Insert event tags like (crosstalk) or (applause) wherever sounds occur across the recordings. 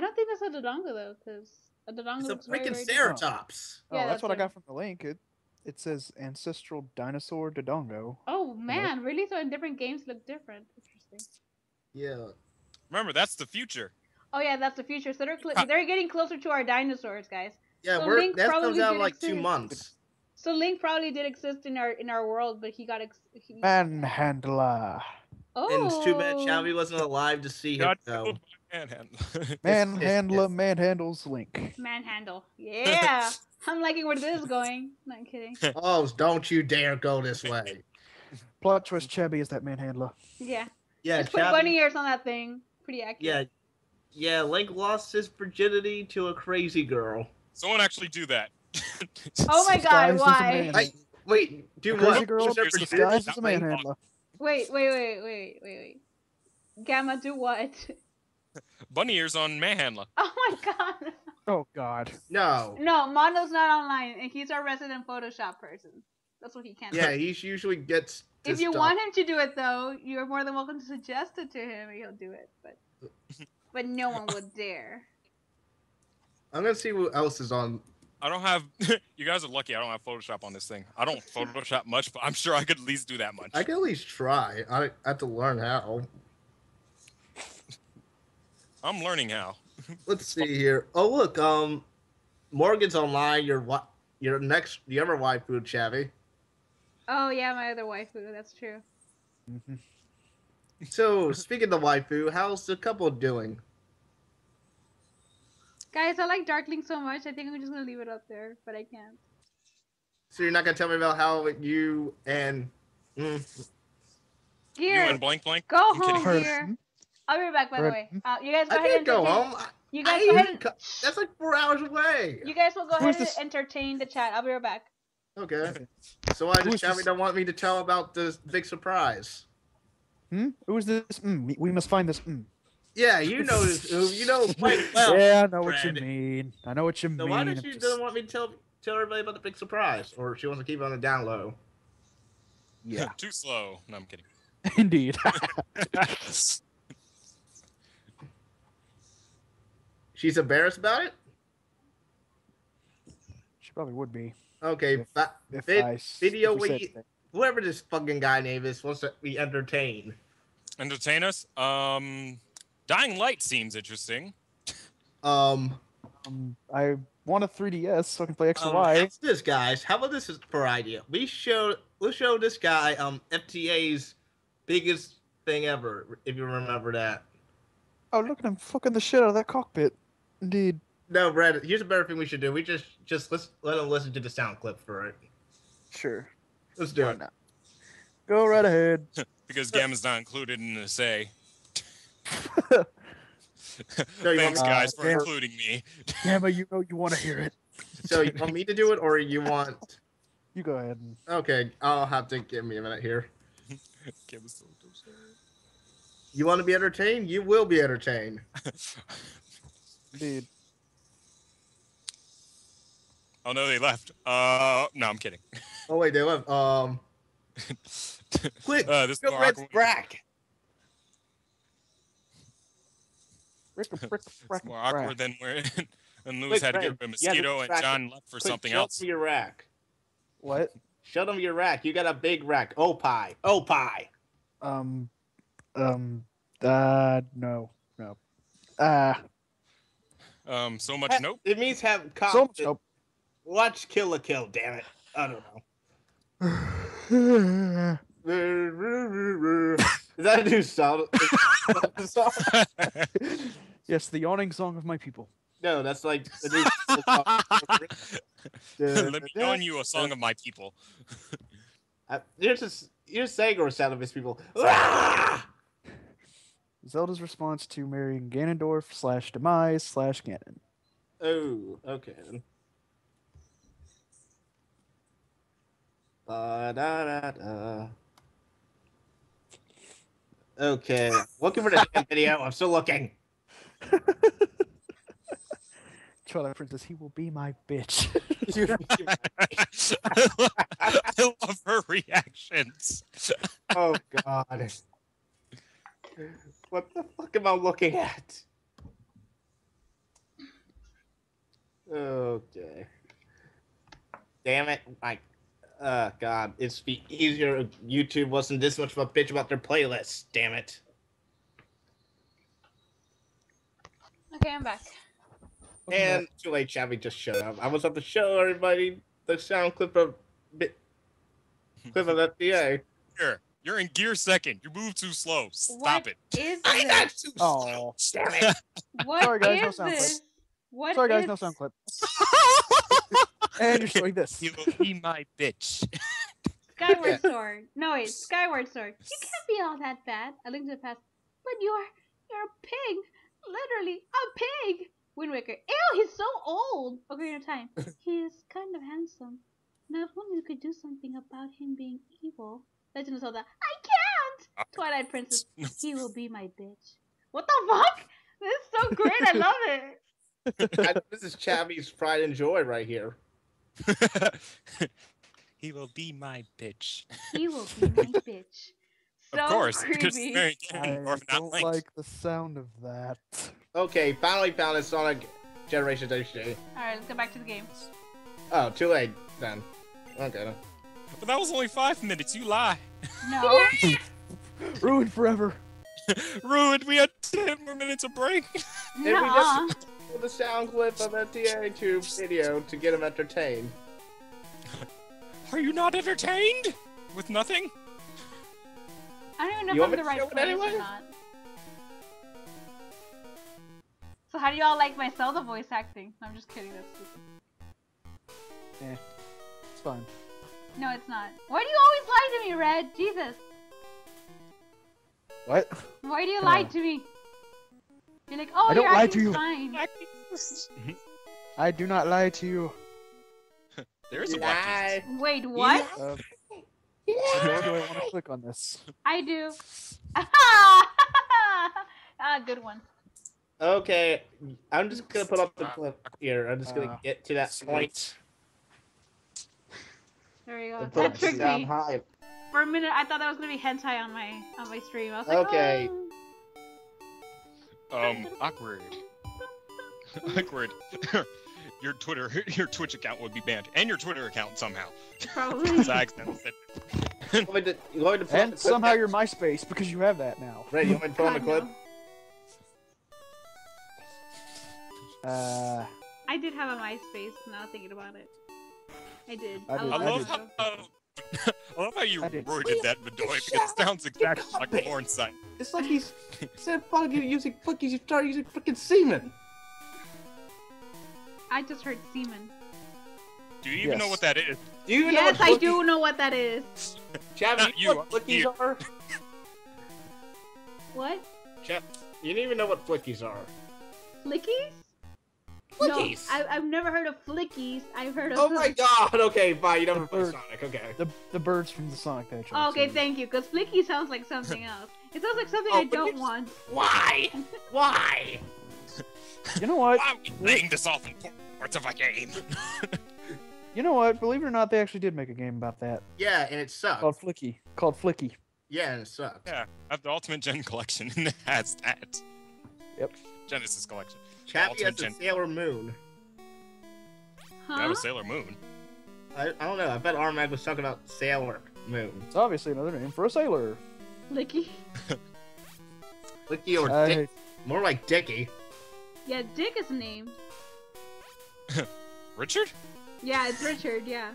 I don't think that's a Dodongo though, because a Dodongo It's a looks very, freaking very different. Ceratops. Oh, Yeah, that's that's what I got from the link. It it says ancestral dinosaur Dodongo. Oh man, really? So in different games look different. Interesting. Yeah. Remember, that's the future. Oh yeah, that's the future. So they're cl- Huh. they're getting closer to our dinosaurs, guys. Yeah, So we're Link that comes probably out in did like two months. So Link probably did exist in our in our world, but he got ex- he... Manhandler. oh. And it's too bad Shabby wasn't alive to see him God go. killed my manhandle. Manhandler (laughs) it's- manhandles Link. Manhandle. Yeah. I'm liking where this is going. Not kidding. (laughs) Oh, don't you dare go this way. (laughs) Plot twist: Chubby is that manhandler. Yeah. Yeah, Just put Shabby- bunny ears on that thing. Pretty accurate. Yeah, yeah. Link lost his virginity to a crazy girl. Someone actually do that. Oh my god, Disguised why? I, wait, do A crazy what? girl Lose her Here's the virginity? disguised as a manhandler. Wait, wait, wait, wait, wait, wait. Gamma do what? Bunny ears on manhandler. (laughs) Oh my god. Oh God. No. No, Mondo's not online, and he's our resident Photoshop person. That's what he can Yeah, do. Yeah, he usually gets. If you stuff. want him to do it, though, you're more than welcome to suggest it to him, and he'll do it. But, (laughs) but no one would dare. I'm gonna see what else is on. I don't have. (laughs) you guys are lucky. I don't have Photoshop on this thing. I don't Photoshop much, but I'm sure I could at least do that much. I can at least try. I, I have to learn how. I'm learning how. (laughs) Let's see here. Oh look, um, Morgan's online. Your what? Your next, the other waifu, Chavy. Oh yeah, my other waifu. That's true. Mhm. (laughs) So speaking of waifu, how's the couple doing? Guys, I like Darkling so much. I think I'm just gonna leave it up there, but I can't. So you're not gonna tell me about how you and mm, You Gear, and blank blank. go I'm home, kidding. Gear. I'll be right back. By the way, uh, you guys go I ahead can't and go home. I- You I guys go ahead. And, co- That's like four hours away. you guys will go Who's ahead this- and entertain the chat. I'll be right back. Okay. So why Who's does Shabby this- don't want me to tell about the big surprise? Hmm? Who is this? Mm, we must find this. Mm. Yeah, you know this. You know quite (laughs) well. yeah, I know what you mean. I know what you So mean. why I'm does she just- doesn't want me to tell tell everybody about the big surprise, or she wants to keep it on the down low? Yeah, (laughs) Too slow. No, I'm kidding. indeed. (laughs) She's embarrassed about it. she probably would be. Okay, If- fa- If vid- I s- video if we we- whoever this fucking guy name is wants to be entertained. Entertain us. Um, Dying Light seems interesting. Um, Um, I want a 3DS so I can play X and um Y. how's this guys? How about this is for idea? We show we'll show this guy um FTA's biggest thing ever, if you remember that. Oh, look at him fucking the shit out of that cockpit. Indeed. No, Brad. Here's a better thing we should do. We just just let's let him listen to the sound clip for it. Sure. Let's do Why it. not? Go right ahead. (laughs) Because Gamma's not included in this (laughs) A. No, you Thanks, me- guys, Uh, for yeah. including me. Gamma, you know you want to hear it. So you want me to do it, or you want? (laughs) You go ahead. And... Okay, I'll have to give me a minute here. Gamma's so- You want to be entertained? You will be entertained. Indeed. oh no, they left. Uh, no, I'm kidding. Oh wait, they left. Um, (laughs) quick, Uh, this is go more Red awkward, Rick, rick, (laughs) it's rack, more rack. awkward than where (laughs) and Lewis Quick, had to Fred. get a Yeah, mosquito and John left for Quick, something show else. them your rack. What? Show them your rack. You got a big rack. Oh pie. Oh pie. Um, um, uh, no, no. Uh, Um, so much Ha- nope. It means have so much nope. Watch Kill la Kill. Damn it. I don't know. (sighs) Is that a new song? Is that a song? yes, the yawning song of my people. No, that's like the new (laughs) Let me join you a song of my people. (laughs) Uh, Here's just here's Sagor sound of his people. (laughs) Zelda's response to marrying Ganondorf slash demise slash Ganon. Oh, okay. then. Ba-da-da-da. Okay, looking for the damn (laughs) video. I'm still looking. (laughs) Twilight Princess, he will be my bitch. (laughs) I love her reactions. oh God. What the fuck am I looking at? Okay. Damn it! I, uh, God, it's be easier. if YouTube wasn't this much of a bitch about their playlists. Damn it! Okay, I'm back. And too late, Shabby just showed up. I was at the show everybody the sound clip of bit clip of (laughs) FDA. Here, you're in gear second. You move too slow. Stop What it. Is (laughs) I this? got too Oh. slow. Damn it! (laughs) What Sorry, guys, no is sound clip. What Sorry, guys, is- no sound clip. And you're showing this. You will be my bitch. (laughs) Skyward Sword. No wait, Skyward Sword. You can't be all that bad. A Link to the Past. But you're you're a pig. Literally a pig. Wind Waker. Ew, he's so old. Ocarina of Time. He is kind of handsome. Now if only you could do something about him being evil. Legend of Zelda. I can't. Ah. Twilight Princess. He will be my bitch. What the fuck? This is so great. I love it. I- this is Chabby's pride and joy right here. (laughs) he will be my bitch. He will be my (laughs) bitch. So of course, because creepy. Mary I Jane or not don't Link. like the sound of that. Okay, finally found a Sonic Generations HD. Alright, let's go back to the game. Oh, too late then. Okay. Then. But that was only five minutes. You lie. No. (laughs) Ruined forever. (laughs) Ruined. We had ten more minutes of break. (laughs) And we Nuh-uh. just the sound clip of FDA Tube video to get him entertained. Are you not entertained? With nothing? I don't even know You if I'm the right show it place anyway? or not. So how do y'all like my Zelda voice acting? I'm just kidding. That's stupid. Eh, it's fine. No, it's not. Why do you always lie to me, Red? Jesus. What? Why do you lie Uh, to me? You're like, oh, I don't your lie to you. fine. (laughs) I do not lie to you. (laughs) there is a black Lie. Wait, what? Uh, nor do I want to click on this. I do. (laughs) ah, good one. Okay, I'm just gonna put up the clip here. I'm just gonna Uh, get to that point. There you go. That tricked me. high. For a minute, I thought that was gonna be hentai on my on my stream. I was like, Okay. oh. Um, awkward. (laughs) awkward. (laughs) your Twitter, (laughs) your Twitch account would be banned, and your Twitter account somehow. Probably. Because said You want me to, you want me to put on the And somehow now? you're MySpace because you have that now. Ray, you want me to put on the clip? no. Uh, I did have a MySpace. Now thinking about it, I did. I did- I was love did. how. also- I love how you I did. worded that, Bedoy, because it sounds exactly like a porn site. It's like he's instead of fucking using cookies, you start using freaking semen. I just heard semen. Do you even know what that is? Do you even know Yes, what I flickies- do know what that is. Chap, Not you know what flickies you. are? What? Chap, you don't even know what flickies are. Flickies? Flickies. No, I, I've never heard of flickies. I've heard of. Oh my god. Okay, fine. You never play Bird. Sonic. Okay. the the birds from the Sonic the Hedgehog. Oh, okay, series. thank you. Because flicky sounds like something (laughs) else. It sounds like oh, something Oh, I don't you- want. Why? Why? You know what? Why are we laying this off in parts of a game? (laughs) You know what? Believe it or not, they actually did make a game about that Yeah, and it sucked. called Flicky. Called Flicky. Yeah, and it sucked. Yeah, I have the Ultimate Gen collection, (laughs) and it has that. Yep. Genesis collection. Chappie has Ultimate the Gen- Sailor Moon. That Huh? was Sailor Moon. I, I don't know. I bet Armag was talking about Sailor Moon. It's obviously another name for a sailor. Licky. Licky or I- Dick. More like Dicky. Yeah, Dick is a name. (laughs) Richard? Yeah, it's Richard. Yeah.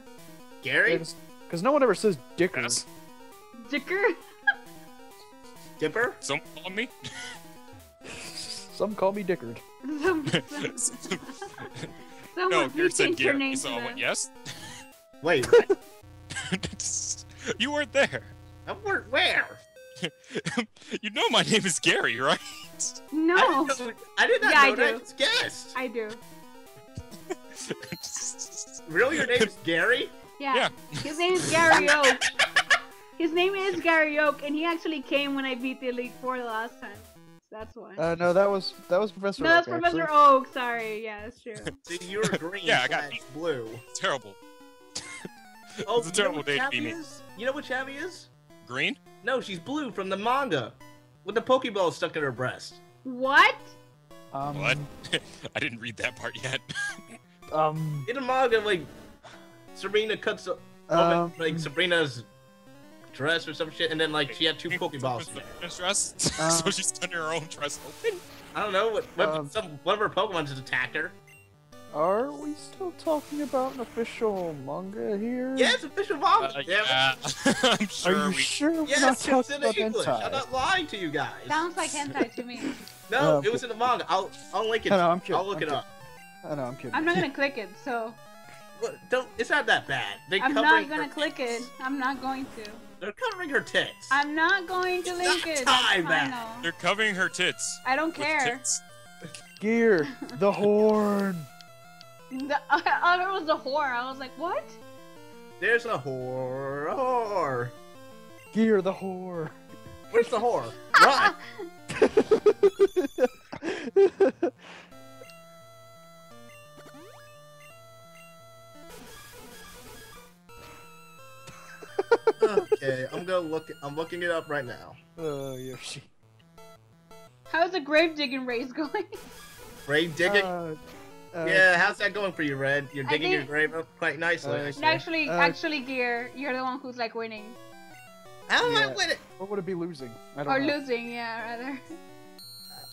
Gary? Because no one ever says Dicker. Yes. Dicker. Dipper? Someone call me? Some call me (laughs) Dickard. (laughs) Some, no, someone Gary please said change your Gary, name so I went, yes? (laughs) Wait, (laughs) you weren't there. I work where? you know my name is Gary, right? No, I, didn't know, I did not Yeah, I know that. do. I just guessed. I do. Really? Your name is Gary? Yeah. Yeah. His name is Gary Oak. His name is Gary Oak, and he actually came when I beat the Elite Four the last time. So that's one. Uh, no, that was that was Professor. no, that's Oak, Professor actually. Oak. Sorry. Yeah, that's true. (laughs) See, you're green. (laughs) Yeah, I got slash blue. Terrible. (laughs) Oh, It's a terrible what day to be me. is? You know what Chappie is? Green? No, she's blue from the manga. With the Pokeball stuck in her breast. What? Um, What? I didn't read that part yet. Um. In the manga, like Serena cuts a- um like Sabrina's dress or some shit, and then like she had two Pokeballs. in dress, (laughs) Uh, so she's cutting her own dress open. I don't know what, what Um, some one of her Pokemon just attacked her. Are we still talking about an official manga here? Yeah, official manga. Uh, damn yeah, (laughs) I'm Are you we. sure we're not Yes, it's talking in about English. I'm not lying to you guys. Sounds like hentai to me. (laughs) No, Um, it was in the manga. I'll I'll link it. No, no, I'm kidding, I'll look I'm it kidding. up. I know, I'm kidding. I'm not gonna click it, so What, don't. It's not that bad. They I'm not gonna click it. I'm not going to. They're covering her tits. I'm not going to link it. time, That's man. final. They're covering her tits. I don't care. tits. Gear, the horn. (laughs) The other was the whore. I was like, what? There's a whore. A whore. Gear, the whore. Where's the whore? Run. (laughs) okay, I'm gonna look. I'm looking it up right now. Oh, Yoshi. How's the grave digging race going? Grave digging. Uh, uh, yeah, how's that going for you, Red? You're I digging your grave up quite nicely. Uh, actually, Uh, actually, Gear, you're the one who's like winning How am I yeah. winning? Or would it be losing? I don't or know. losing. Yeah, rather.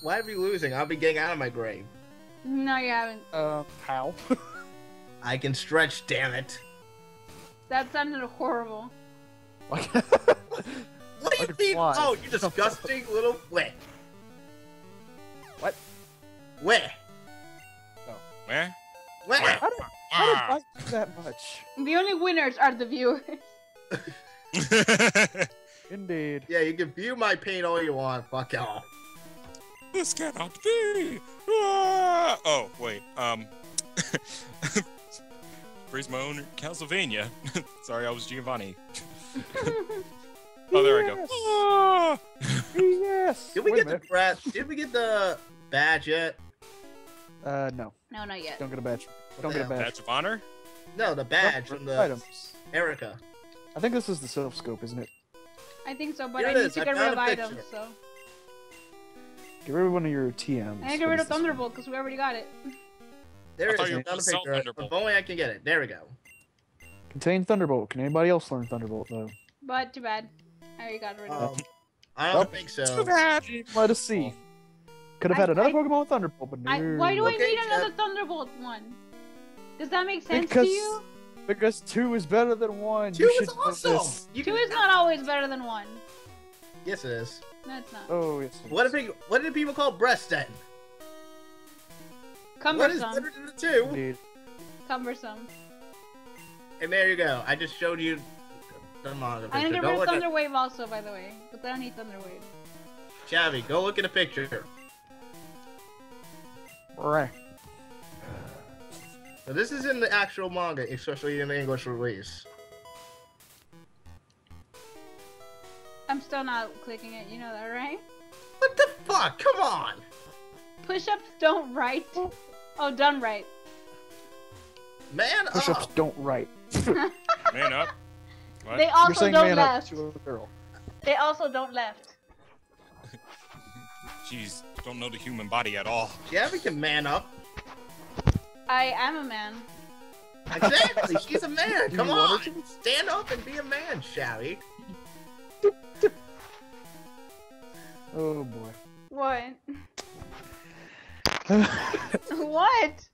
Why are we losing? I'll be getting out of my grave. No, you haven't. Uh, how? (laughs) I can stretch, damn it. That sounded horrible. Like- (laughs) What do you could mean? fly. Oh, you disgusting little wet. What? Wet. Where? Wet. How did, how did I do that much? The only winners are the viewers. (laughs) (laughs) Indeed. Yeah, you can view my pain all you want. Fuck off. this cannot be. Ah! Oh wait. Um. Praise my own Castlevania. Sorry, I was Giovanni. (laughs) Oh, there we go. Yes. Ah! (laughs) Yes. Did we Wait get the minute. brat? Did we get the badge yet? Uh, no. no, not yet. Don't get a badge. What Don't the get a badge. Badge of honor. No, the badge Nope, from the items. Erika. I think this is the Silph Scope, isn't it? I think so, but Here I it need is, to get rid of items. So Get rid of one of your TMs. I need to get rid of? Thunderbolt because we already got it. There I it thought you were found a gonna sell picture. Thunderbolt. If only I can get it. There we go. Contain Thunderbolt. Can anybody else learn Thunderbolt though? But too bad. I already got rid of Um, it. I don't Well, think so. Too bad. Let us see. Could have I- had another I- Pokemon with Thunderbolt, but no. I, why do I Okay, need Jeff. another Thunderbolt one? Does that make sense Because to you? because two is better than one. Two you is should awesome. You Two can- is not always better than one. Yes, it is. No, it's not. Oh yes. it What is. if it, what did people call breast then? What is Cumbersome. better than the two? Indeed. Cumbersome. And there you go. I just showed you the manga I need picture. to Go get rid at Wave also, by the way. But I don't need Thunder Wave. Chavi. Go look at the picture. Right. So this is in the actual manga, especially in the English release. I'm still not clicking it. You know that, right? What the fuck? Come on. Push-ups don't write. Oh, done right. Man Push-ups oh. don't write. (laughs) Man up. What? They You're also don't man left. up to a girl. They also don't left. (laughs) Jeez, don't know the human body at all. Yeah, we can man up. I am a man. Exactly. (laughs) She's a man. Come you on. want her to? Stand up and be a man, Chavi. Oh boy. What? what?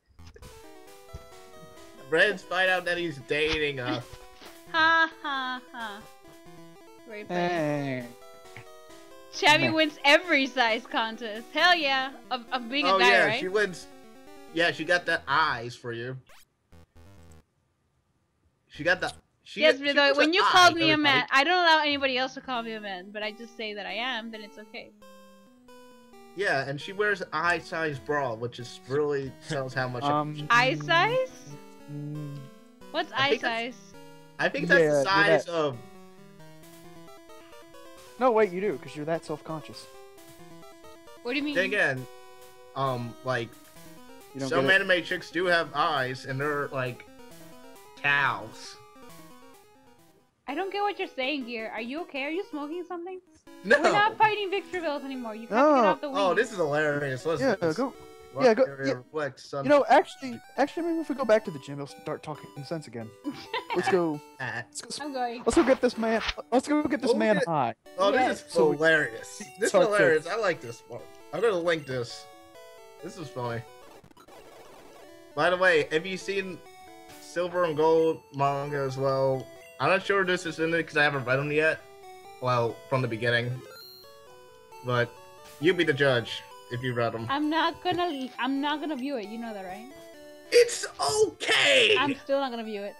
Reds find out that he's dating uh Ha ha ha. Very funny. Eh. Chavy wins every size contest. Hell yeah. Of, of being a Oh guy, yeah, right? she wins. Yeah, she got the eyes for you. She got the. She, yes, she but though, when you called me a man, I don't allow anybody else to call me a man, but I just say that I am, then it's okay. Yeah, and she wears eye size bra, which is really tells how much. Um. Eye size? Mm, What's I eye think size? I think that's Yeah, the size that- of. No, wait, you do, because you're that self-conscious. What do you mean? Then again, um, like You don't some get it. anime chicks do have eyes, and they're like cows. I don't get what you're saying here. Are you okay? Are you smoking something? No. We're not fighting Victorville's anymore. You can't No. get off the weed. Oh, this is hilarious. Listen. Yeah, to this. Yeah, go- area yeah. reflects sun You know, actually, actually, maybe if we go back to the gym, they'll start talking sense again. (laughs) Let's go. Let's go, I'm going. let's go get this man. Let's go get this Oh, man yeah. high. Oh, Yes. this is So- hilarious. This is Talk to- hilarious. I like this one. I'm gonna link this. This is funny. By the way, have you seen Silver and Gold manga as well? I'm not sure this is in it because I haven't read them yet. Well, from the beginning. But you be the judge if you read them. I'm not gonna. I'm not gonna view it. You know that, right? It's okay. I'm still not gonna view it.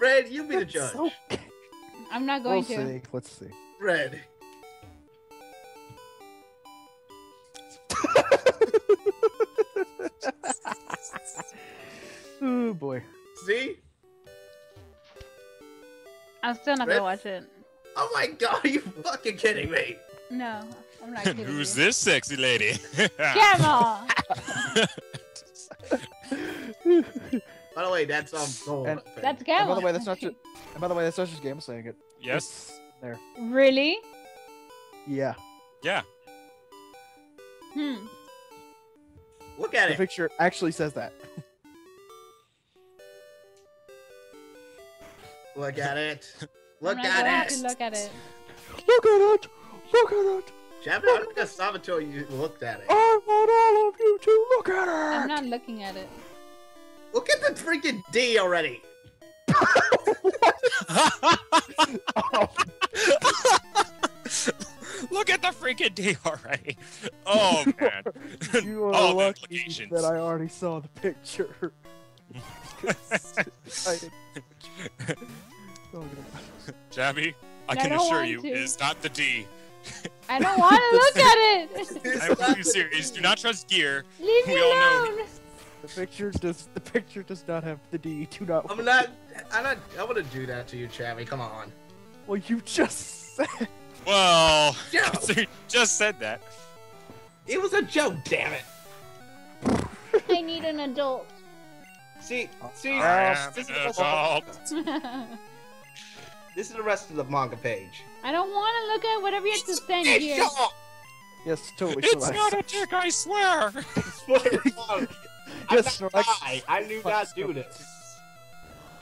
Red, you be the judge. okay. I'm not We'll going to. see. Let's see. Red. (laughs) oh boy. See? I'm still not Red- gonna watch it. Oh my god, are you fucking kidding me? No, I'm not (laughs) kidding. Who's you. this sexy lady? (laughs) Gamma. By the way, that's um gold. And- That's And Gamma. by the way, that's not just. And by the way, that's not just game saying it. yes. It's there. Really? Yeah. Yeah. Hmm. Look at The it. The picture actually says that. Look at it. (laughs) Look I'm not going at it. look at it. Look at it. Look at it. Chapter, I think I saw it till you looked at it. I want all of you to look at it. I'm not looking at it. Look at the freaking D already. Oh, (laughs) Look at the freaking D already. Oh man. (laughs) you are All the lucky implications. that I already saw the picture. Excited. Oh, Jabby, I I can don't assure you, to. it is not the D. I don't want to look at it. I'm completely serious. Do not trust gear. Leave me We all know. alone. The picture does. The picture does not have the D. Do not. I'm not. I'm not. I want to do that to you, Chavy. Come on. Well, you just said. Well, Yeah. (laughs) you just said that. It was a joke. Damn it. I need an adult. See. Uh, see. I am this, is an the adult. (laughs) This is the rest of the manga page. Don't want to look at whatever you have to send Hey, here. Yes, totally. It's Snorlax. not a trick, I swear. Swear. (laughs) I'm Yes, not Snorlax. high. I knew not do this.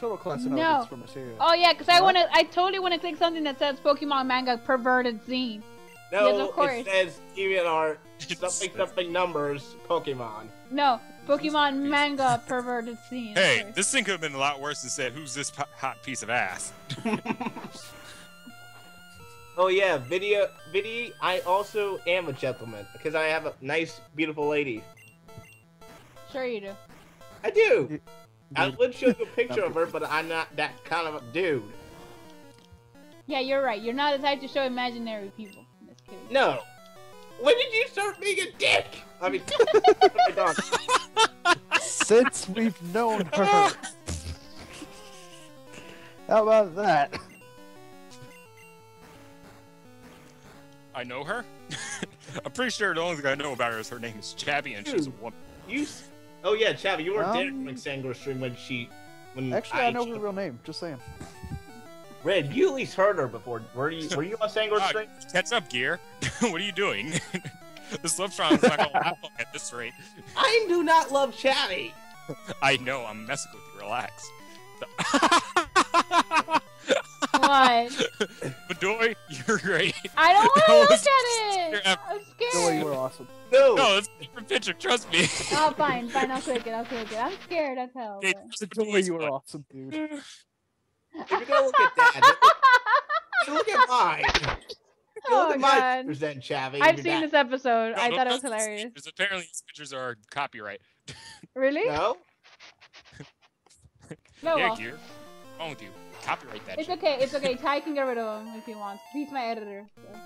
Total class No. intelligence from Assyria. Oh yeah, because I want to. I totally want to click something that says Pokemon manga perverted scene. No, Yes, of course. it says even our (laughs) something something numbers Pokemon. No, Pokemon manga perverted scene. Hey, this thing could have been a lot worse and said, "Who's this hot piece of ass?" (laughs) Oh yeah, video, video. I also am a gentleman because I have a nice, beautiful lady. Sure you do. I do. I would show you a (laughs) picture of her, but I'm not that kind of a dude. Yeah, you're right. You're not the type to show imaginary people. Just kidding. No. When did you start being a dick? I mean, (laughs) (laughs) my dog. Since we've known her. How about that? I know her. (laughs) I'm pretty sure the only thing I know about her is her name is Chabby, and she's a Dude. woman. you. Oh yeah, Chabby, you weren't there Um, when Sangor stream when she. When Actually, I know her real name. Just saying. Red, you at least heard her before. Were you? Were you on Sangor (laughs) Ah, stream? catch up, Gear. (laughs) what are you doing? this Love is not gonna last at this rate. I do not love Chabby. I know, I'm messing with you. Relax. What? (laughs) Bedoy, you're great. I don't want (laughs) to was look at it. scary. I'm Joey, scared. you were awesome. No. No, it's a different picture. Trust me. Oh, fine, fine. I'll click it. I'll click it. I'm scared as hell. but- It's a Joey, you were awesome, dude. If you're gonna look at that, (laughs) look at mine. Oh my god. pictures then, Chavi. I've You're seen that- this episode. No, I thought it was hilarious. pictures. Apparently, these pictures are copyright. Really? No. No. Here, well, Gear. What's wrong with you? Copyright that it's shit. okay. It's okay. (laughs) Ty can get rid of him if he wants. He's my editor. so.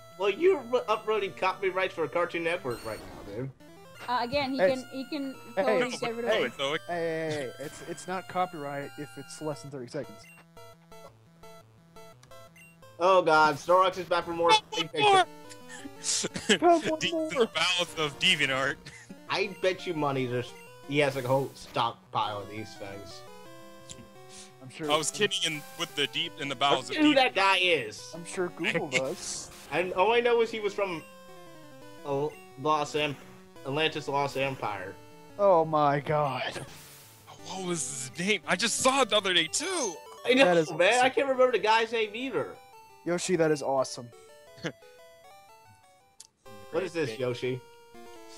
(laughs) Well, you're uploading copyrights for Cartoon Network right now, dude. Uh, again, he Hey. can he can totally No, get rid of hey. it- Hey, hey, hey, it's it's not copyright if it's less than 30 seconds. Oh God, Snorlax is back for more. big more. picture. Come one Deep in the bowels of DeviantArt. I bet you money there's he has like a whole stockpile of these things. I'm sure. I was kidding in, with the deep in the I bowels of who that guy is. I'm sure Google (laughs) does. And all I know is he was from. Oh, Lost Em- Atlantis Lost Empire. Oh my god. Oh, what was his name? I just saw it the other day too. I know, That is man. awesome. I can't remember the guy's name either. Yoshi, that is awesome. What is this, (laughs) Yoshi?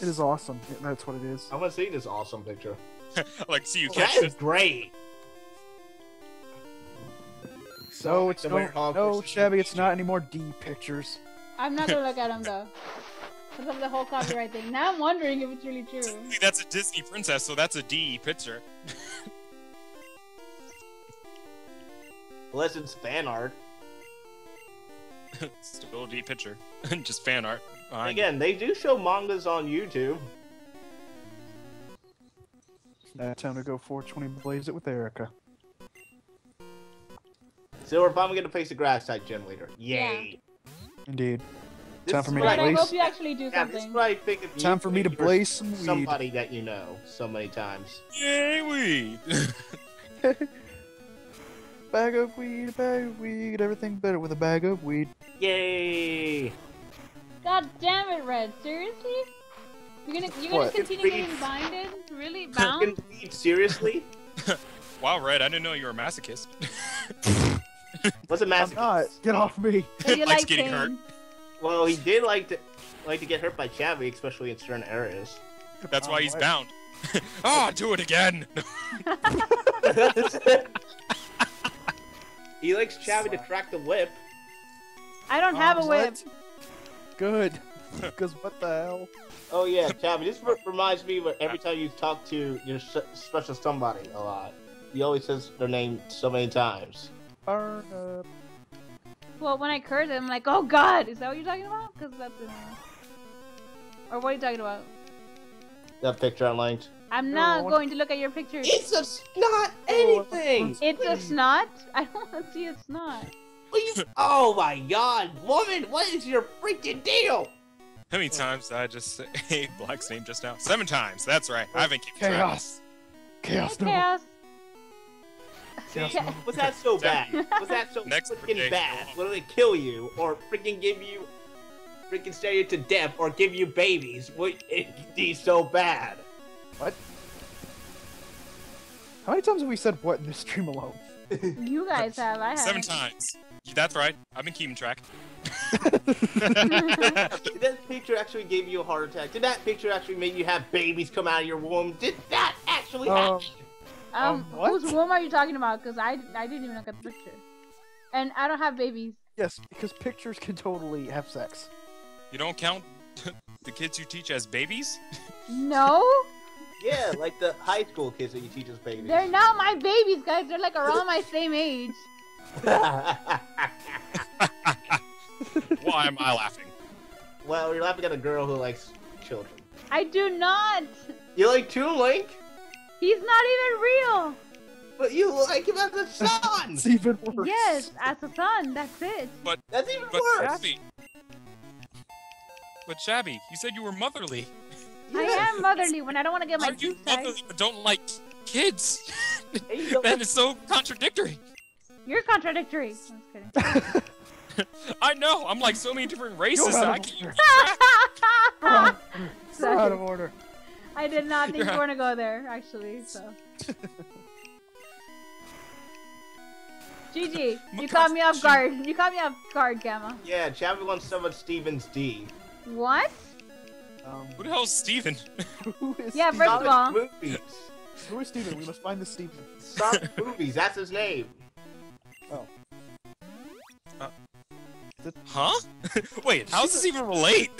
It is awesome. That's what it is. I want to see this awesome picture. (laughs) like, see you oh, That catch is this. great. No, it's the no, Werewolf no, versus Shabby. It's Yoshi. not anymore D pictures. I'm not gonna look at them (laughs) though. Because of the whole copyright thing. Now I'm wondering if it's really true. (laughs) That's a Disney princess, so that's a D picture. Unless it's fan art. Still a D picture. just fan art. Behind it. Again, they do show mangas on YouTube. Now time to go 420 blaze it with Erika. So we're finally gonna face the grass type gym leader. Yay! Indeed. This Time for me what to But I blaze. hope you actually do Yeah, this is something. I think of you Time for me to blaze some weed. Somebody that you know so many times. Yay, we. (laughs) Bag of weed, bag of weed, everything better with a bag of weed. Yay! God damn it, Red. Seriously? You're gonna you're gonna What? continue getting binded? Really? (laughs) Fucking Bound? weed, Seriously? (laughs) wow, Red, I didn't know you were a masochist. (laughs) What's a I'm massive? not. Get off me. So you Likes like getting pain? hurt. Well, he did like to like to get hurt by Chavy, especially in certain areas. That's why he's Um, bound. oh, do it again. he likes Chavy to crack the whip. I don't have a Um, whip. what? Good. (laughs) Because what the hell? Oh yeah, Chavy. This reminds me of every time you talk to your special somebody a lot. He always says their name so many times. Burn. Well, when I curse, I'm like, oh god! Is that what you're talking about? Because that's. Or what are you talking about? That picture I linked. I'm not I want- going to look at your pictures. It's a not anything. It's a snot? (laughs) I don't want to see a snot. What you- oh my god, woman! What is your freaking deal? How many times did I just say (laughs) Black's name just now? Seven times. That's right. I haven't kept track. Chaos. Chaos. No. Chaos. See, Yeah. was that so bad? Was that so Next freaking prediction. bad? Will it kill you, or freaking give you, freaking stare you to death, or give you babies? What it be so bad? What? How many times have we said what in this stream alone? (laughs) You guys have. I have. Seven times. That's right. I've been keeping track. (laughs) Did that picture actually give you a heart attack? Did that picture actually make you have babies come out of your womb? Did that actually Um, happen? Um, Um, whose womb are you talking about? Because I, I didn't even look at the picture. And I don't have babies. Yes, because pictures can totally have sex. You don't count (laughs) the kids you teach as babies? No, Yeah, like the high school kids that you teach as babies. they're not my babies, guys. They're like around my same age. (laughs) (laughs) Why am I laughing? well, you're laughing at a girl who likes children. I do not. You like Toon Link, He's not even real. but you like him as a (laughs) son. It's even worse. Yes, as a son. That's it. But that's even But worse. Shabby. But Shabby, you said you were motherly. I am motherly when I don't want to get my Are you motherly but don't like kids? Hey, you don't that is so contradictory. You're contradictory. I'm just kidding. (laughs) I know. I'm like so many different races You're that out I of can't order. keep (laughs) track. You're out of order. I did not think You're you were gonna go there, actually. So. (laughs) GG, you caught me off guard. You caught me off guard, Gamma. Yeah, Chavy wants some of Steven's D. What? Um, Who the hell's Steven? (laughs) who is Yeah, Steven? first of all- movies. Who is Steven? We must find the Steven. Stop (laughs) movies. That's his name. Oh. Huh? (laughs) Wait, how does this even relate?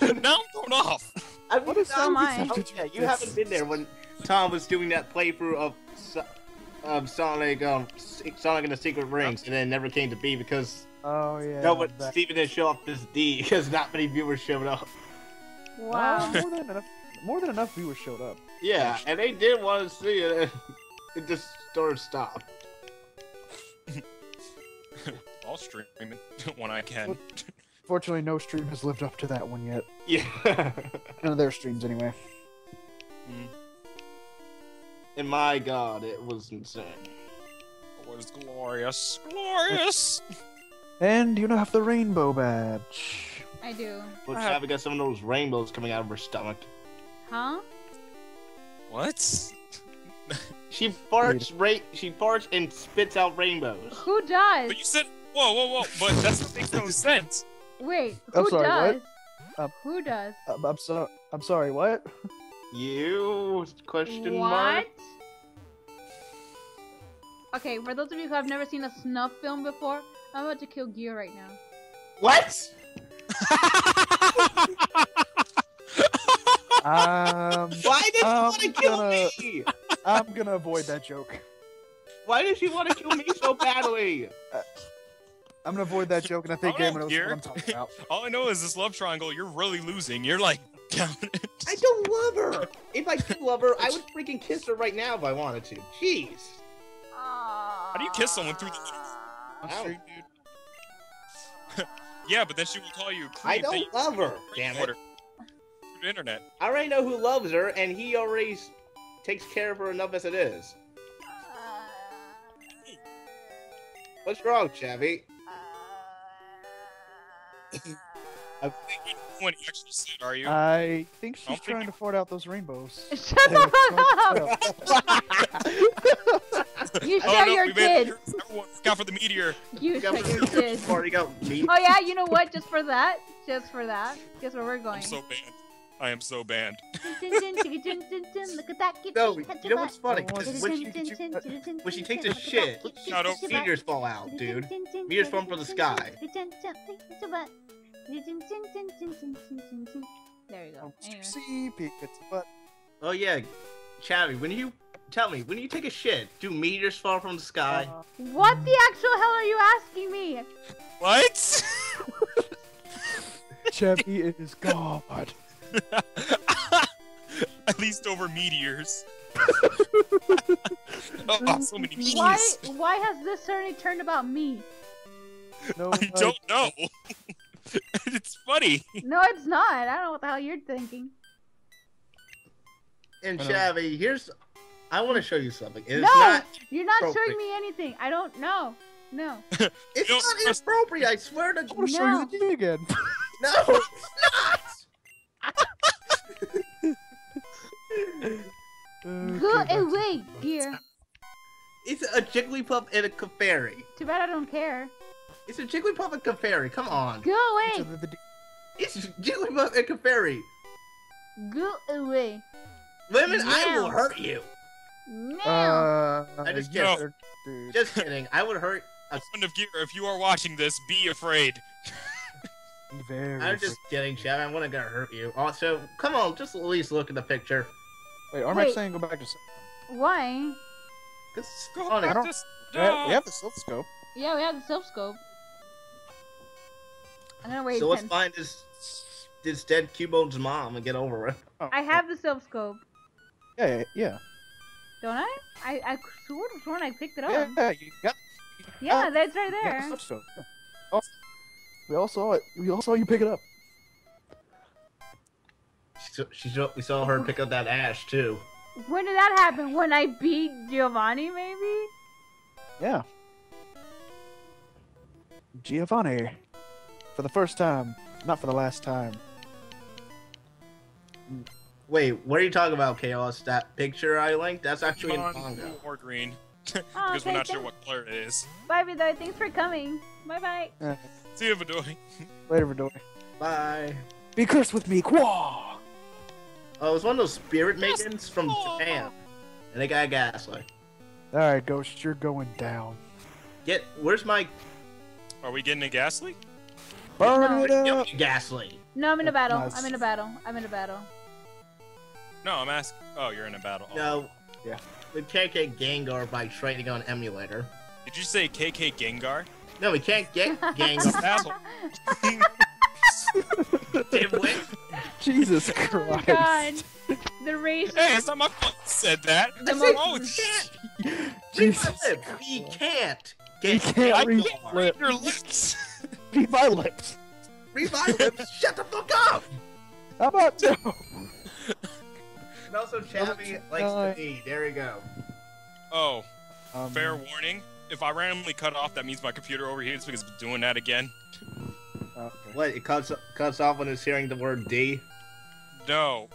now I'm thrown off. I mean, What is So am I. Oh, yeah, you haven't been there when Tom was doing that playthrough of So- of Sonic, um, Sonic and the Secret Rings, and then it never came to be because Oh yeah. no, but that- Steven didn't show up this D because not many viewers showed up. Wow. more than enough. More than enough viewers showed up. Yeah, and they did want to see it. (laughs) It just sort of stopped. I'll stream it when I can. Fortunately, no stream has lived up to that one yet. Yeah. (laughs) None of their streams, anyway. Mm. and my God, it was insane. It was glorious. Glorious! (laughs) And you now have the rainbow badge. I I do. Look, I- Shabby got some of those rainbows coming out of her stomach. Huh? What? (laughs) She farts, ra- she farts and spits out rainbows. Who does? But you said, whoa, whoa, whoa, but that's that makes no (laughs) sense. Wait, I'm who sorry, what? does? Um, Who does? I'm, I'm sorry. I'm sorry. What? You? Question what? mark? Okay, for those of you who have never seen a snuff film before, I'm about to kill Gear right now. What? Um, Why did you I'm want to kill gonna- me? I'm gonna avoid that joke. Why did she want to kill me so badly? I'm gonna avoid that joke, and I think no, knows what I'm talking about. (laughs) All I know is this love triangle. You're really losing. You're like (laughs) down. I don't love her. If I did love her, I would freaking kiss her right now if I wanted to. Jeez. How do you kiss someone through the- On Ow. stream, dude. (laughs) yeah, but then she will call you. a I creep that don't you- love her. Damn it. Through the internet. I already know who loves her, and he already takes care of her enough as it is. What's wrong, Chevy? When uh, (laughs) (laughs) you actually said, are you? I think she's I'll trying you- to fart out those rainbows. (laughs) Shut the fuck up! You oh shut no, your we made kid. Everyone, look out for the meteor. You got shut your kid. Already got meat. Oh yeah, you know what? Just for that, just for that, guess where we're going. I'm so banned. I am so banned. Look at that kid. No, you know what's funny? Oh, When she, when she takes a shit, that Shut up. cut meteors fall out, dude. Meteors fall from the sky. There you go. Anyway. See, peek at butt. Oh yeah, Chavy, when you tell me when you take a shit, do meteors fall from the sky? Uh, What the actual hell are you asking me? What? (laughs) Chevy is God. (laughs) At least over meteors. (laughs) oh, so many meteors. Why? Why has this suddenly turned about me? No, I don't know. (laughs) it's funny. No, it's not. I don't know what the hell you're thinking. and I know. Chavy, here's I want to show you something. It's No! not You're not showing me anything. I don't know. No. (laughs) it's not inappropriate, I swear to I want to show you the D again. (laughs) No, it's not. Go away, gear. not. It's a Jigglypuff and a Clefairy. Too bad I don't care. It's a Jigglypuff and Clefairy. Come on. Go away. the- the D- It's Jigglypuff and Clefairy. Go away. Women, I will hurt you. Meow. Uh, I just you can't- better- dude. Just kidding. I would hurt. A, Son of Gear, if you are watching this, be afraid. Very. I'm just kidding, Chavy. I'm gonna gonna hurt you. Also, come on, just at least look at the picture. Wait, Armax Wait. saying go back to. s- Why? This is Go. I back don't- to We have, we have the Silph Scope. Yeah, we have the Silph Scope. I'm gonna wait. So let's find this this dead Cubone's mom and get over it. Oh, I have the Silph Scope, Yeah, yeah, yeah. don't I? I I sworn sworn I picked it up. Yeah, yeah, you got, Yeah, uh, that's right there. the silk. Yeah. Also, we all saw it. We all saw you pick it up. She, saw- she we saw her pick up that ash too. When did that happen? When I beat Giovanni, maybe? Yeah. Giovanni. For the first time. Not for the last time. Wait, what are you talking about, Chaos? That picture I linked? That's actually in Come on, manga. blue or green. Oh, (laughs) because we're okay, not sure what color it is. Bye, Vidoy. Thanks for coming. Bye bye. Eh, See you, Vidoy. later, Vidor. Bye. Be cursed with me, Quah! Oh, it was one of those spirit maidens from Japan. And they got a Gastly. Alright, Ghost, you're going down. Get, where's my Are we getting a Gastly? Burn No. it Give up! me Gastly? No, I'm in a battle. Nice. I'm in a battle. I'm in a battle. No, I'm asking. Oh, you're in a battle. No. Yeah. We can't get Gengar by trading on emulator. Did you say KK Gengar? No, we can't get (laughs) Gengar. Asshole. (laughs) Dimwit. Jesus Oh Christ. god. The race. hey, it's not my fault said that. The I said most- we can't. Jesus my. We can't. You Get can't I can't read your lips. Read my lips. Read my lips. (laughs) Shut the fuck up. How about no? And also, Chavy likes Uh, to be. There we go. Oh, Um, fair warning. If I randomly cut off, that means my computer overheats because it's doing that again. Okay. What? It cuts cuts off when it's hearing the word D. No.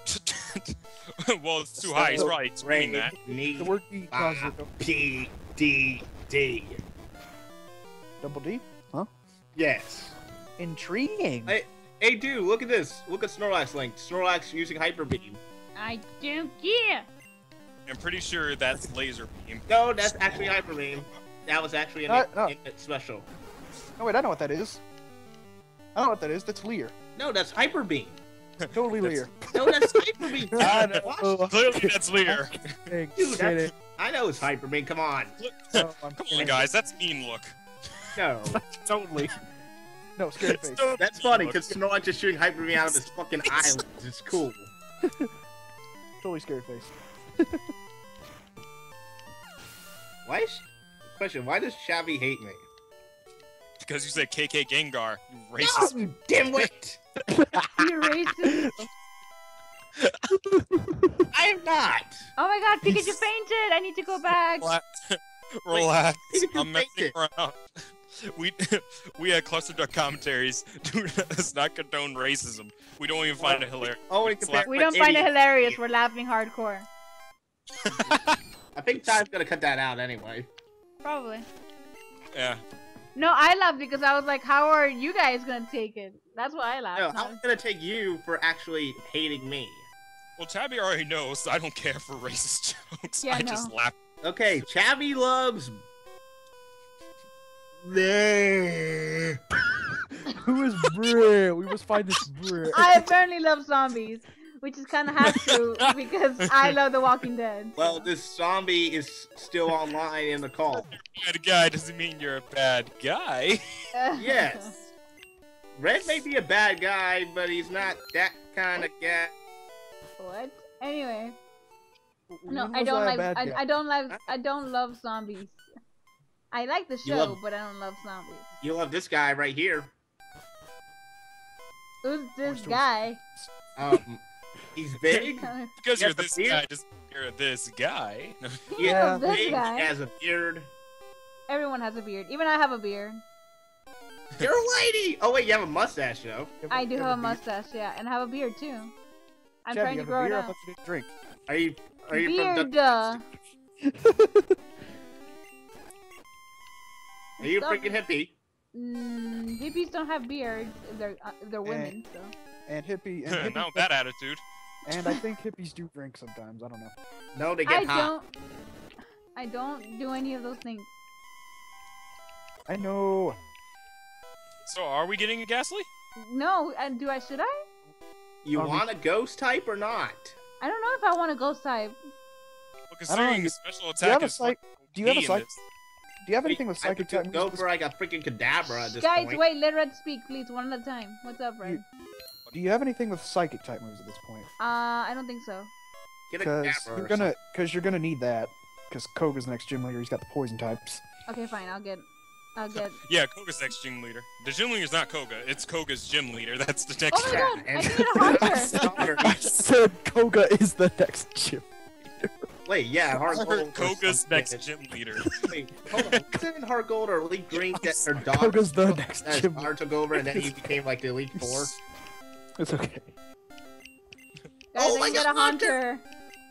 (laughs) well, it's too high. He's probably screaming that. Knee, The word D causes ah, it P D D. double D. Huh? Yes. Intriguing. Hey, hey, dude, look at this. Look at Snorlax Link. Snorlax using Hyper Beam. I don't care. I'm pretty sure that's laser beam. No, that's actually Hyper Beam. That was actually an Uh, no. Special. Oh wait, I know what that is. I know what that is. That's Lear. No, that's Hyper Beam. Totally That's- Lear. No, that's Hyper Beam. (laughs) I know. (laughs) Clearly, that's Lear. Dude, that's- I know it's Hyper Beam. Come on. Oh, I'm Come on, guys. That's mean look. No. (laughs) Totally. No, scary face. So That's mean funny look. because Snorlax just shooting Hyper Beam out of his fucking eyelids. It's cool. (laughs) Totally scary face. (laughs) Why is question? Why does Shabby hate me? Because you said KK Gengar, you racist. No, you dimwit! You racist. I am not. Oh my god, Pikachu fainted. I need to go back. Relax. Relax. Pikachu I'm messing around. We (laughs) we had cluster duck commentaries. (laughs) Do does not condone racism. We don't even find it hilarious. Oh, and It's We to don't find it hilarious. We're laughing hardcore. (laughs) I think Ty's gonna cut that out anyway. Probably. Yeah. No, I laughed because I was like, how are you guys gonna take it? That's why I laughed. No, not- I'm gonna take you for actually hating me. Well, Tabby already knows I don't care for racist jokes. Yeah, I I just laugh. Okay, Chabby loves. Bleh. Who is Bray? We must find this Bray. I apparently love zombies, which is kind of has to because I love The Walking Dead. Well, this zombie is still online in the call. Bad guy doesn't mean you're a bad guy. (laughs) Yes. Red may be a bad guy, but he's not that kind of guy. what? Anyway, no, I don't like. bad I, guy? I don't like. I don't love zombies. I like the show, love- but I don't love zombies. You love this guy right here. Who's this Horse guy? Um, he's (laughs) big. Because Yeah, you're this beard- guy, just you're this guy. Who Yeah. is this big, guy? has a beard. Everyone has a beard. Even I have a beard. You're a lady. Oh wait, you have a mustache though. You I do you have a beard? mustache, yeah, and I have a beard too. I'm Chad, trying to have a grow it beer? I out. thought you didn't drink. Are you? Are you from? Beard. the- (laughs) uh, Are you a stop- freaking hippie? Mm, hippies don't have beards. They're uh, they're women. So. And hippie. And, (laughs) hippie Not with that attitude. and I think hippies do drink sometimes. I don't know. No, they I get hot. don't. I don't do any of those things. I know. So are we getting a Gastly? No, and do I? Should I? You Um, want a ghost type or not? I don't know if I want a ghost type. Well, I don't know, considering you- special do you attack have a is psych- do you have a OP in psych- this. Do you have Wait, anything with I psychic could type go moves? for like a freaking Kadabra at this Guys, point. wait. Let Red speak, please, one at a time. What's up, Red? You- Do you have anything with psychic type moves at this point? Uh, I don't think so. Get a Because Kadabra. you're gonna, because you're gonna need that. Because Koga's the next gym leader. He's got the poison types. Okay, fine. I'll get. I'll get. (laughs) Yeah, Koga's next gym leader. The gym leader's not Koga. It's Koga's gym leader. (laughs) That's the next. Oh my gym. god! I and- can a Haunter. I said Koga is the next gym. Wait, yeah, hard I gold. heard or Koga's next gym leader. (laughs) Wait, hold on. Wasn't hard gold or elite green that her dog? Koga's the next As gym. Hard took over and then he became like the elite four. It's okay. Guys, Oh I my can God, a Haunter.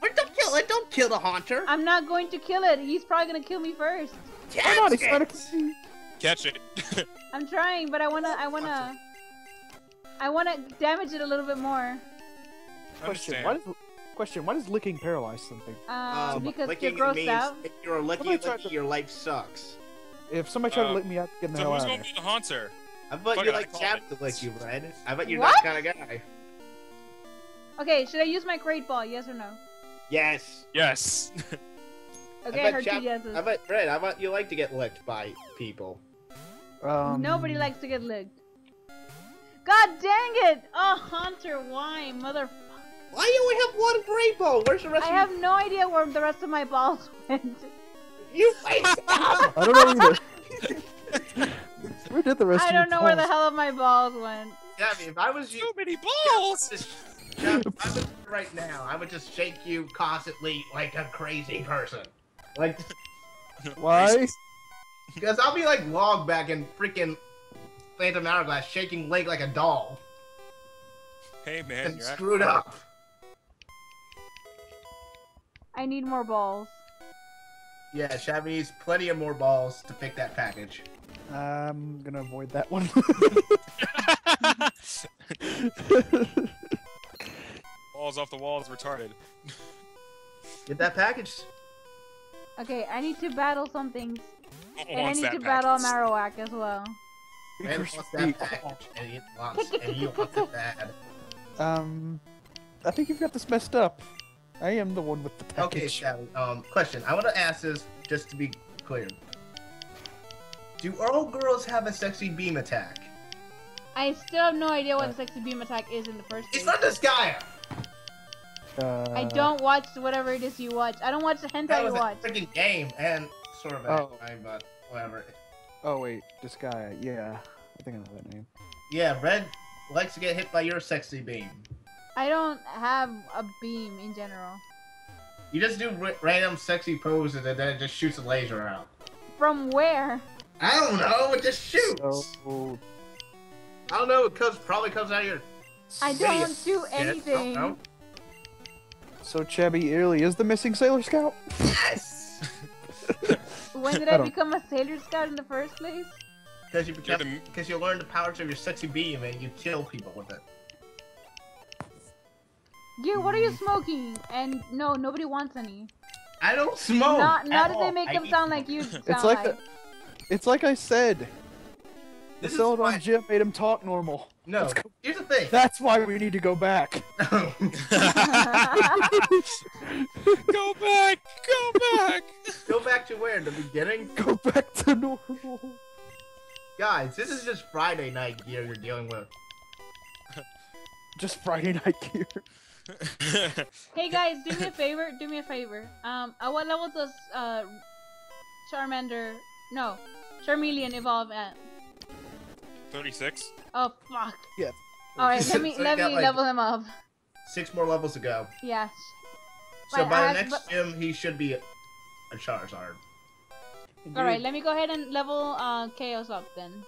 Wait, don't kill it! Don't kill the haunter! I'm not going to kill it. He's probably gonna kill me first. Why not? He's Catch trying it! to Catch it. (laughs) I'm trying, but I wanna. I wanna. I wanna damage it a little bit more. Question: Understand. Why does question? Why does licking paralyze something? Um, Um, because licking you're grossed means out. if you're lucky, Somebody tried lucky to- your life sucks. If somebody tried Uh, to lick me, I'd get the So hell who's out gonna of be the haunter? I bet Fuck you it, I like call Chap to lick you, Red. I bet you're What? that kind of guy. (laughs) Okay, should I use my great ball? Yes or no? Yes. Yes. (laughs) Okay, I, bet heard Chap- two yeses. I bet Red. I bet you like to get licked by people. Um, Nobody likes to get licked. God dang it! Oh, Haunter, why, mother? Why you only have one great ball? Where's the rest I of have no idea where the rest of my balls (laughs) went. you? Wait, stop! I don't know either. (laughs) Where did the rest I of your don't know where the hell of my balls went. Yeah, I mean, if I was you, so many balls. just, yeah, if I was you right now, I would just shake you constantly like a crazy person. Like, (laughs) Why? because I'll be like log back and freaking Phantom Hourglass shaking leg like a doll Hey man, and you're screwed smart. up. I need more balls. Yeah, Shabby needs plenty of more balls to pick that package. I'm gonna avoid that one. (laughs) Balls off the walls, retarded. Get that package. Okay, I need to battle something, No one and I need that to battle package. Marowak as well. Man wants that package, and he wants, and you want it bad. um, I think you've got this messed up. I am the one with the package. Okay, Shabby. Um, question. I want to ask this just to be clear. Do all girls have a sexy beam attack? I still have no idea what the sexy beam attack is in the first It's place. not this guy. Uh, I don't watch whatever it is you watch. I don't watch the hentai That you was a freaking game and sort of Oh. anime, but whatever. Oh wait, this guy. Yeah, I think I know that name. Yeah, Red likes to get hit by your sexy beam. I don't have a beam in general. You just do r- random sexy poses and then it just shoots a laser out. From where? I don't know. It just shoots. So I don't know. It comes probably comes out of your. I don't do Yeah, anything. no, no. So Chubby Early is the missing Sailor Scout? Yes. (laughs) When did I I, become a Sailor Scout in the first place? Because you You're because you learn the powers of your sexy beam and you kill people with it. Gear, what are you mm. smoking? And no, nobody wants any. I don't smoke. not not at if they make I them sound like you them. sound It's like like. the, It's like I said. The This is Celadon why- Gym made him talk normal. No. Let's go- Here's the thing. That's why we need to go back. (laughs) go (laughs) back! Go back! Go back to where? The beginning? Go back to normal. Guys, this is just Friday night gear you're dealing with. Just Friday night gear. (laughs) hey guys, do me a favor. Do me a favor. Um, at what level does uh Charmander? No, Charmeleon evolve at? 36? Oh fuck. Yeah. All right, let me (laughs) So let me like- level him up. Six more levels to go. Yeah. So Right, I by the next but- gym, he should be a, a Charizard. All right, let me go ahead and level uh Chaos up then.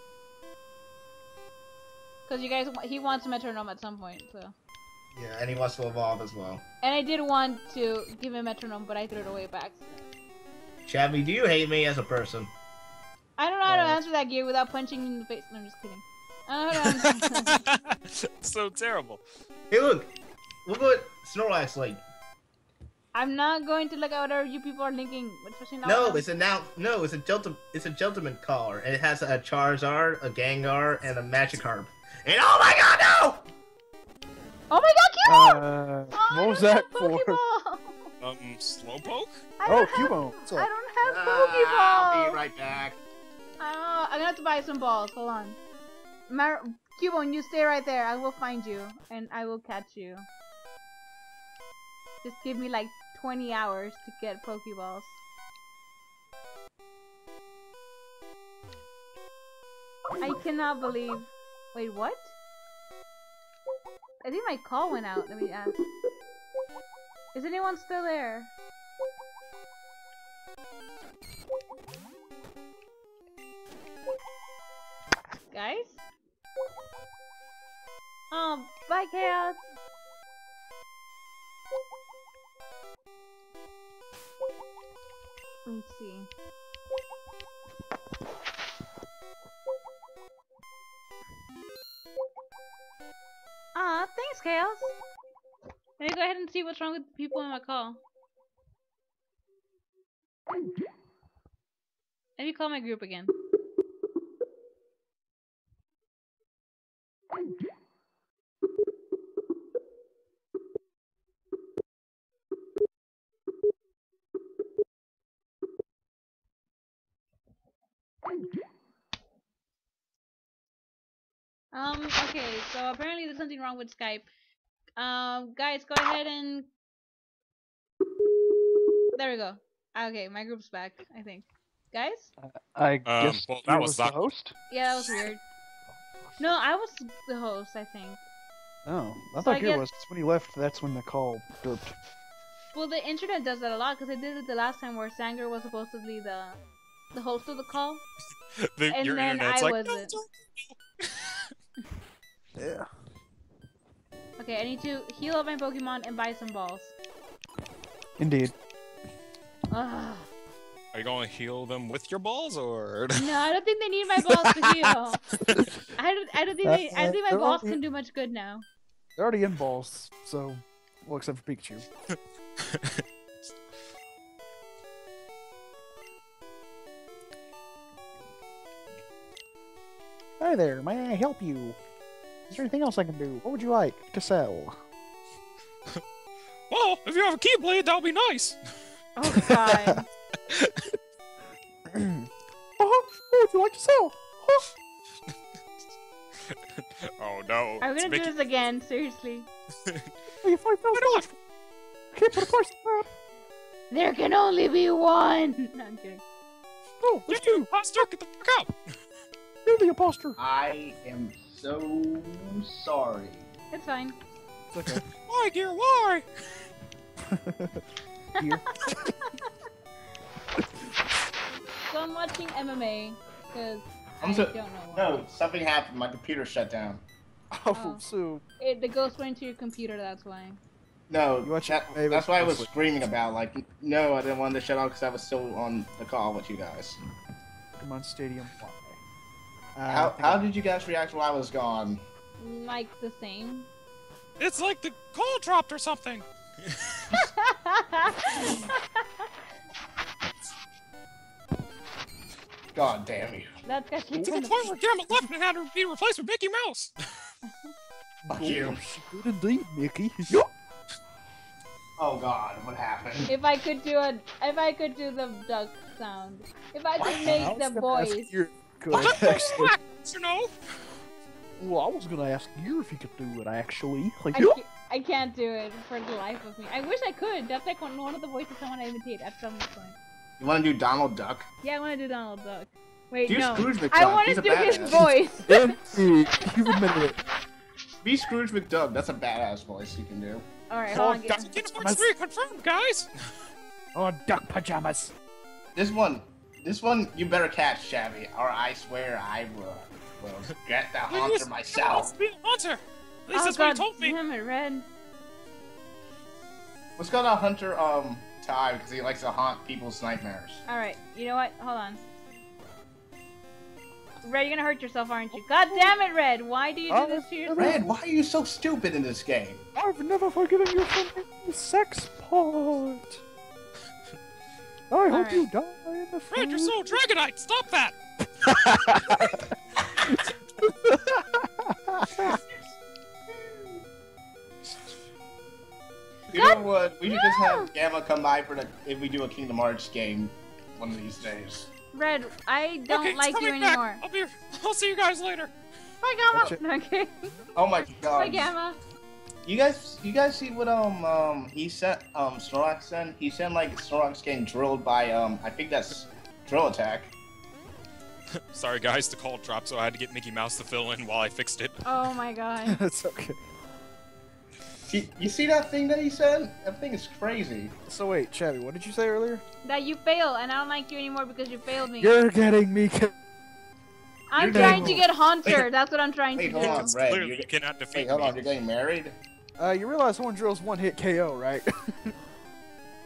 Cause you guys, he wants Metronome at some point, so. Yeah, and he wants to evolve as well. And I did want to give him Metronome, but I threw it away back. Shabby, do you hate me as a person? I don't know how to Uh, answer that gear without punching you in the face. No, I'm just kidding. I don't know how to answer so terrible. Hey, look. Look what Snorlax like. I'm not going to look at whatever you people are linking, especially not. No, when it's a now. No, it's a gentleman. It's a gentleman collar. It has a Charizard, a Gengar, and a Magikarp. And oh my God, no! Oh my god, Cubone! Uh, Oh, what was that for? Um, Slowpoke? Oh, don't Cubone. What's I don't have Ah, I'll be right back. Uh, I'm gonna have to buy some balls. Hold on. Mar- Cubone, you stay right there. I will find you and I will catch you. Just give me like 20 hours to get Pokeballs. I cannot believe. Wait, what? I think my call went out. Let me ask. Is anyone still there? Guys? Oh, bye, Chaos! Let me see. Ah, thanks, Chaos! Let me go ahead and see what's wrong with the people on my call. Let me call my group again. Um, okay, so apparently there's something wrong with Skype. Um, guys, go ahead and... There we go. Okay, my group's back, I think. Guys? I Um, guess well, that was was the host. Yeah, that was weird. No, I was the host, I think. Oh, I So thought I Gear guess- was. 'cause when he left, that's when the call derped. Well, the internet does that a lot, because I did it the last time where Sanger was supposedly the the host of the call. (laughs) The, And your then internet's I like, wasn't. (laughs) don't." Yeah. Okay, I need to heal up my Pokemon and buy some balls. Indeed. Ugh. Are you going to heal them with your balls or? No, I don't think they need my balls to heal. I don't. I don't think they. I don't think my They're balls can do much good now. They're already in balls, so well except for Pikachu. (laughs) Hi there, may I help you? Is there anything else I can do? What would you like to sell? (laughs) well, if you have a Keyblade, that'll be nice. (laughs) Oh god. (clears throat) uh-huh. What would you like to sell? Huh? (laughs) Oh no. Are we it's gonna do this again? Seriously. Oh, you five thousand dollars. I can't put a price on that. There can only be one. No, I'm kidding. No, You there's two. Monster, get the fuck out! You're the imposter. I am so sorry. It's fine. It's okay. (laughs) Why, Gear? Why? (laughs) Here. So I'm watching MMA because I I'm so- don't know why. No, something happened. My computer shut down. Oh, Oh. so It, the ghost went into your computer. That's why. No, You watch- that- hey, that's why I was screaming about. Like, no, I didn't want to shut off because I was still on the call with you guys. Come on, Stadium. Why? Uh, How, how did you guys react while I was gone? Like the same. It's like the call dropped or something. (laughs) God damn you. That's actually To the kind of point where Gamma left and had to be replaced with Mickey Mouse. (laughs) Fuck you. Yes, Good indeed, Mickey. (laughs) Yup. Oh God, what happened? If I could do a, if I could do the duck sound, if I could I make was the gonna ask voice, you- Good. What Actually, you know? well, I was gonna ask you if you could do it. Actually, like, I, yup. ca- I can't do it for the life of me. I wish I could. That's like one, one of the voices I want to imitate at some point. You want to do Donald Duck? Yeah, I want to do Donald Duck. Wait, Do no. Scrooge McDuck. I want to a do his badass. voice. Empty. You've admitted it. Be Scrooge McDuck. That's a badass voice you can do. All right, Oh, hold on. duck. Get, Uniform 3 confirmed, guys! Oh, duck pajamas. This one, this one, you better catch, Shabby, or I swear I will, will get the You Haunter used- myself. Be a hunter! At least oh that's god what he told me. damn it, Red. Let's go to Haunter um Ty because he likes to haunt people's nightmares. All right, you know what? Hold on. Red, you're gonna hurt yourself, aren't you? God damn it, Red! Why do you do this to yourself? Red, why are you so stupid in this game? I've never forgiven you for the sex part. I hope Alright. you die in the Red, you're so Dragonite! Stop that! You know what? We should just have Gamma come by for the if we do a Kingdom Hearts game one of these days. Red, I don't okay, like you coming back. anymore. I'll be. I'll see you guys later. Bye, Gamma. Okay. Oh my god. Bye, god! Gamma. You guys, you guys see what um um he sent um Snorlax sent? He sent like Snorlax getting drilled by um I think that's drill attack. (laughs) Sorry, guys, the call dropped, so I had to get Mickey Mouse to fill in while I fixed it. Oh my god. (laughs) It's okay. You, you see that thing that he sent? That thing is crazy. So wait, Chabby, what did you say earlier? that you fail, and I don't like you anymore because you failed me. You're getting me. I'm you're trying to get Haunter. That's what I'm trying Wait, to hold do. on. It's Red, clearly you're- you cannot defeat Wait, hold me. on. You're getting married? Uh, you realize Horn Drill's one hit KO, right? (laughs)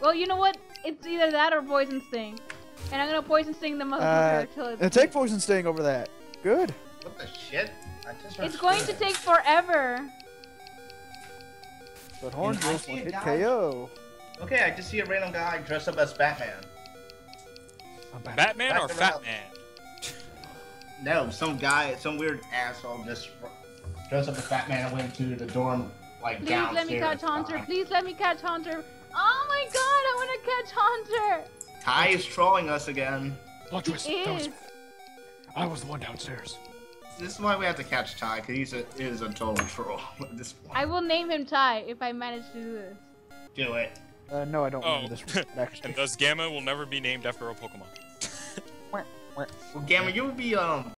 Well, you know what? It's either that or Poison Sting. And I'm gonna Poison Sting the uh, motherfucker till and it's. take Poison Sting over that. Good. What the shit? I just It's going to take forever. But Horn Drill's one hit guy- KO. Okay, I just see a random guy dressed up as Batman. Batman or Back Fat. Man? No, some guy, some weird asshole just dressed up as Batman and went to the dorm like Please downstairs. let me catch Haunter. behind. Please let me catch Haunter. Oh my god, I want to catch Haunter. Ty is trolling us again. Plot twist. It That was. I was the one downstairs. This is why we have to catch Ty, because he's a is a total troll (laughs) at this point. I will name him Ty if I manage to do this. Do it. Uh, no, I don't Oh. remember this one, actually. And thus Gamma will never be named after a Pokemon. Well, Gamma, you would be um